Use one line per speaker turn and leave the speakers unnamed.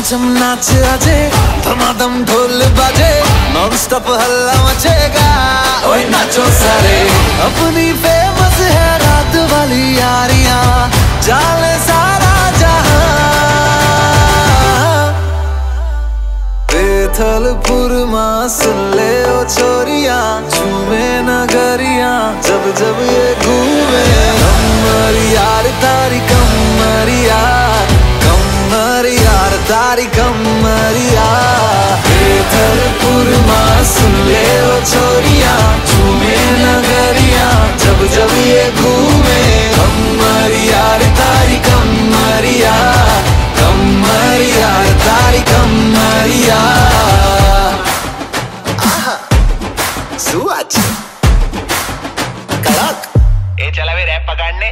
चम नाच आजे धमाधम ढोल बाजे नॉन स्टॉप हल्ला मचेगा। ओए नाचो सारे। अपनी फ़ेमस है रात वाली यारियाँ जाले सारा जहाँ। बेथलपुर माँ सुन ले ओ छोरिया झूमे नगरिया, जब जब ये घूमे। हमारी यार तारी तारी कमरिया। बेथलपुर माँ सुन ले ओ छोरिया झूमे नगरिया जब जब ये घूमे। कमर यार तारी कमरिया कमर यार तारी कमरिया। सुअच कड़क।
ए चला वे रैप पकड़ने।